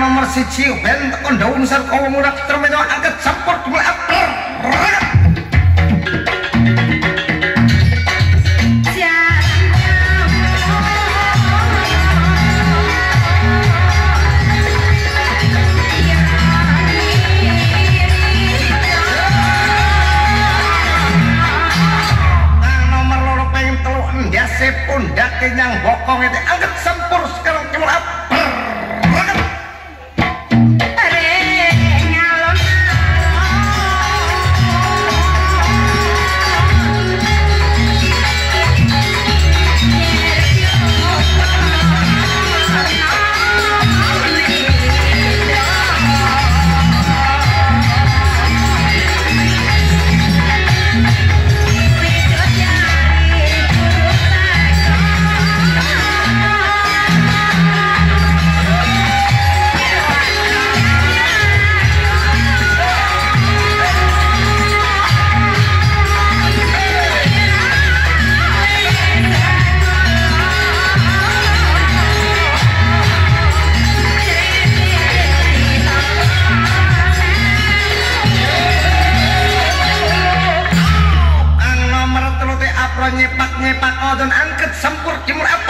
nomor siji ben tekan daun sarko murak termedo angkat sempur endase pundak kenyang bokong itu angkat nyepak nyepak odon angkat sempur jemur apa